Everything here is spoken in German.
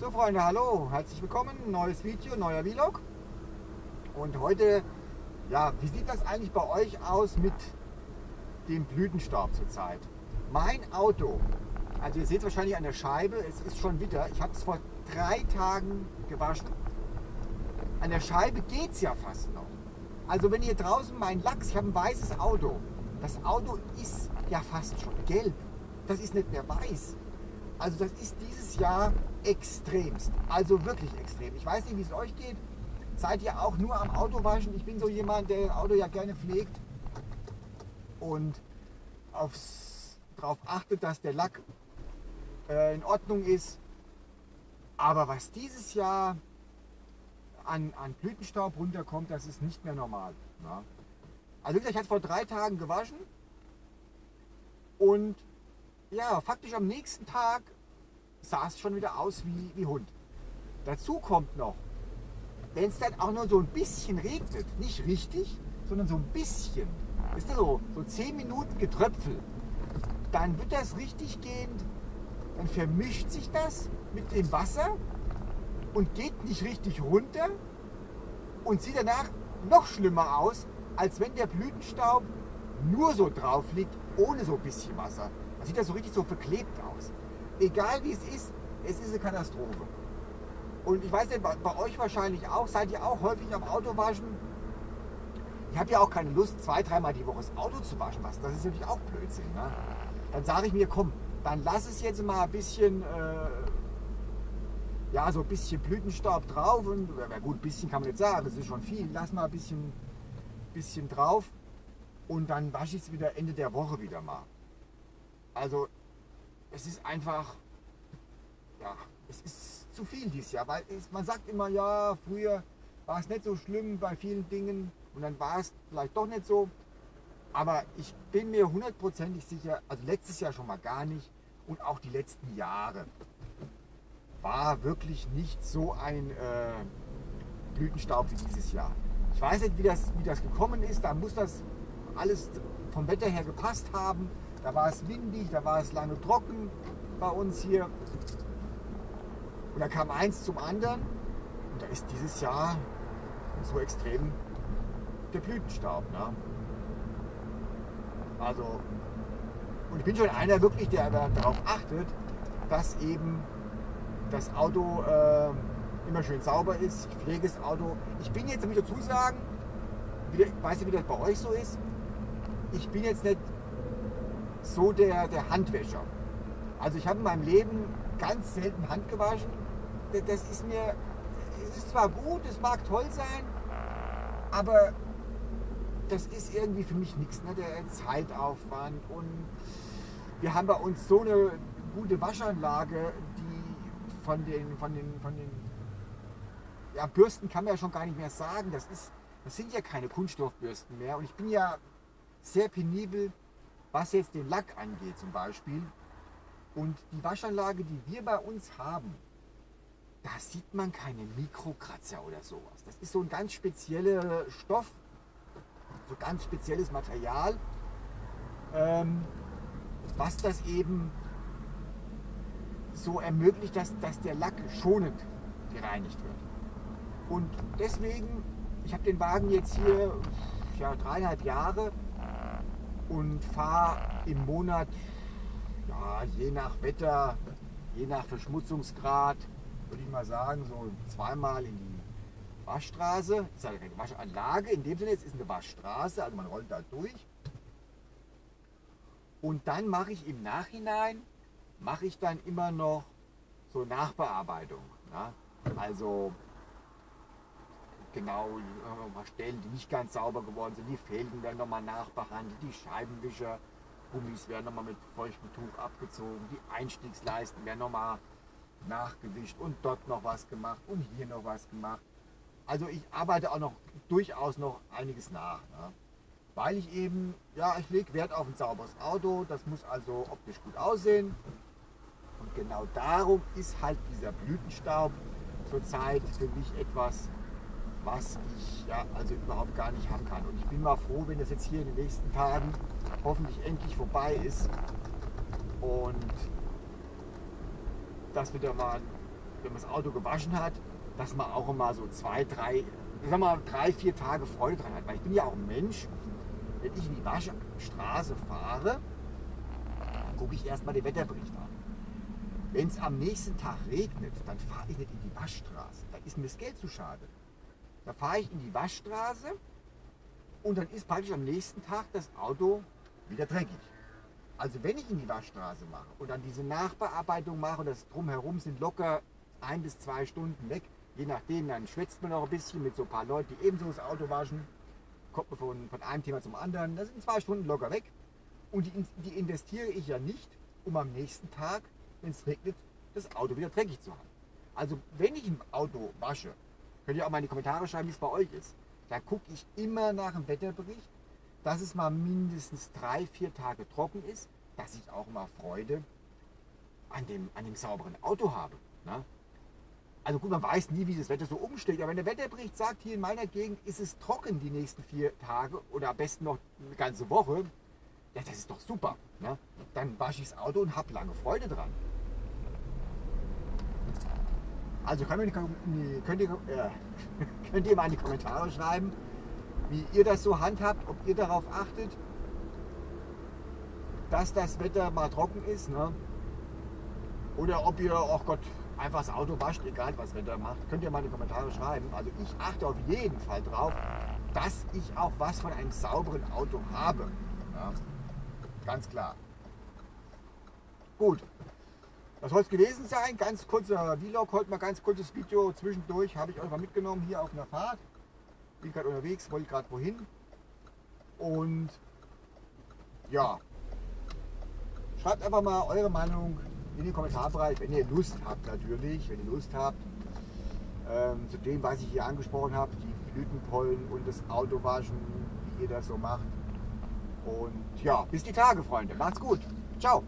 So Freunde, hallo, herzlich willkommen, neues Video, neuer Vlog. Und heute, ja, wie sieht das eigentlich bei euch aus mit dem Blütenstaub zurzeit? Mein Auto, also ihr seht es wahrscheinlich an der Scheibe, es ist schon Witter. Ich habe es vor drei Tagen gewaschen. An der Scheibe geht es ja fast noch. Also wenn ihr draußen mein Lachs, ich habe ein weißes Auto. Das Auto ist ja fast schon gelb. Das ist nicht mehr weiß. Also das ist dieses Jahr extremst. Also wirklich extrem. Ich weiß nicht, wie es euch geht. Seid ihr auch nur am Auto waschen? Ich bin so jemand, der das Auto ja gerne pflegt und darauf achtet, dass der Lack äh, in Ordnung ist. Aber was dieses Jahr an, an Blütenstaub runterkommt, das ist nicht mehr normal. Ja. Also wie gesagt, ich hatte vor drei Tagen gewaschen und ja, faktisch am nächsten Tag sah es schon wieder aus wie, wie Hund. Dazu kommt noch, wenn es dann auch nur so ein bisschen regnet, nicht richtig, sondern so ein bisschen, ist das so, so 10 Minuten Getröpfel, dann wird das richtig gehend, dann vermischt sich das mit dem Wasser und geht nicht richtig runter und sieht danach noch schlimmer aus, als wenn der Blütenstaub nur so drauf liegt, ohne so ein bisschen Wasser. Dann sieht das so richtig so verklebt aus. Egal wie es ist, es ist eine Katastrophe. Und ich weiß nicht, bei, bei euch wahrscheinlich auch, seid ihr auch häufig am Auto waschen? Ich habe ja auch keine Lust, zwei, dreimal die Woche das Auto zu waschen. Was? Das ist natürlich auch Blödsinn. Ne? Dann sage ich mir, komm, dann lass es jetzt mal ein bisschen, äh, ja, so ein bisschen Blütenstaub drauf. Und ja, gut, ein bisschen kann man jetzt sagen, das ist schon viel. Lass mal ein bisschen, bisschen drauf. Und dann wasche ich es wieder Ende der Woche wieder mal. Also es ist einfach, ja, es ist zu viel dieses Jahr, weil es, man sagt immer, ja, früher war es nicht so schlimm bei vielen Dingen und dann war es vielleicht doch nicht so. Aber ich bin mir hundertprozentig sicher, also letztes Jahr schon mal gar nicht und auch die letzten Jahre war wirklich nicht so ein äh, Blütenstaub wie dieses Jahr. Ich weiß nicht, wie das, wie das gekommen ist, da muss das alles vom Wetter her gepasst haben. Da war es windig, da war es lange trocken bei uns hier. Und da kam eins zum anderen. Und da ist dieses Jahr so extrem der Blütenstaub. Ne? Also, und ich bin schon einer wirklich, der darauf achtet, dass eben das Auto äh, immer schön sauber ist. Ich pflege das Auto. Ich bin jetzt, muss ich dazu sagen, wie, weiß nicht, wie das bei euch so ist. Ich bin jetzt nicht so der, der Handwäscher. Also ich habe in meinem Leben ganz selten Hand gewaschen. Das ist mir, es ist zwar gut, es mag toll sein, aber das ist irgendwie für mich nichts, ne? der Zeitaufwand. Und wir haben bei uns so eine gute Waschanlage, die von den, von den, von den ja, Bürsten kann man ja schon gar nicht mehr sagen. Das, ist, das sind ja keine Kunststoffbürsten mehr. Und ich bin ja sehr penibel was jetzt den Lack angeht zum Beispiel. Und die Waschanlage, die wir bei uns haben, da sieht man keine Mikrokratzer oder sowas. Das ist so ein ganz spezieller Stoff, so ganz spezielles Material, ähm, was das eben so ermöglicht, dass, dass der Lack schonend gereinigt wird. Und deswegen, ich habe den Wagen jetzt hier ja, dreieinhalb Jahre und fahre im Monat, ja, je nach Wetter, je nach Verschmutzungsgrad, würde ich mal sagen, so zweimal in die Waschstraße. Das ist halt keine Waschanlage, in dem Sinne, es ist eine Waschstraße, also man rollt da durch. Und dann mache ich im Nachhinein, mache ich dann immer noch so Nachbearbeitung. Ne? Also genau mal Stellen, die nicht ganz sauber geworden sind. Die Felgen werden nochmal nachbehandelt, die Scheibenwischer, Gummis werden nochmal mit feuchtem Tuch abgezogen, die Einstiegsleisten werden nochmal nachgewischt und dort noch was gemacht und hier noch was gemacht. Also ich arbeite auch noch durchaus noch einiges nach. Ne? Weil ich eben, ja, ich lege Wert auf ein sauberes Auto, das muss also optisch gut aussehen. Und genau darum ist halt dieser Blütenstaub zurzeit für mich etwas was ich ja also überhaupt gar nicht haben kann. Und ich bin mal froh, wenn das jetzt hier in den nächsten Tagen hoffentlich endlich vorbei ist und das wieder mal wenn man das Auto gewaschen hat, dass man auch immer so zwei, drei, sagen wir mal, drei, vier Tage Freude dran hat. Weil ich bin ja auch ein Mensch. Wenn ich in die Waschstraße fahre, gucke ich erstmal den Wetterbericht an. Wenn es am nächsten Tag regnet, dann fahre ich nicht in die Waschstraße. Da ist mir das Geld zu schade. Da fahre ich in die Waschstraße und dann ist praktisch am nächsten Tag das Auto wieder dreckig. Also wenn ich in die Waschstraße mache und dann diese Nachbearbeitung mache und das drumherum sind locker ein bis zwei Stunden weg, je nachdem, dann schwätzt man noch ein bisschen mit so ein paar Leuten, die ebenso das Auto waschen, kommt man von, von einem Thema zum anderen, das sind zwei Stunden locker weg und die, die investiere ich ja nicht, um am nächsten Tag, wenn es regnet, das Auto wieder dreckig zu haben. Also wenn ich ein Auto wasche, könnt ihr auch mal in die Kommentare schreiben, wie es bei euch ist. Da gucke ich immer nach dem Wetterbericht, dass es mal mindestens drei, vier Tage trocken ist, dass ich auch mal Freude an dem, an dem sauberen Auto habe. Ne? Also gut, man weiß nie, wie das Wetter so umsteht, aber wenn der Wetterbericht sagt, hier in meiner Gegend ist es trocken die nächsten vier Tage oder am besten noch eine ganze Woche, ja, das ist doch super. Ne? Dann wasche ich das Auto und habe lange Freude dran. Also könnt ihr, könnt, ihr, äh, könnt ihr mal in die Kommentare schreiben, wie ihr das so handhabt, ob ihr darauf achtet, dass das Wetter mal trocken ist. Ne? Oder ob ihr, oh Gott, einfach das Auto wascht, egal was Wetter macht. Könnt ihr mal in die Kommentare schreiben. Also ich achte auf jeden Fall drauf, dass ich auch was von einem sauberen Auto habe. Ja? Ganz klar. Gut. Das soll es gewesen sein. Ganz kurzer Vlog, heute mal ganz kurzes Video zwischendurch. Habe ich euch mal mitgenommen hier auf einer Fahrt. Bin gerade unterwegs, wollte gerade wohin. Und ja, schreibt einfach mal eure Meinung in den Kommentarbereich, wenn ihr Lust habt natürlich, wenn ihr Lust habt. Ähm, zu dem, was ich hier angesprochen habe, die Blütenpollen und das Autowaschen, wie ihr das so macht. Und ja, bis die Tage, Freunde. Macht's gut. Ciao.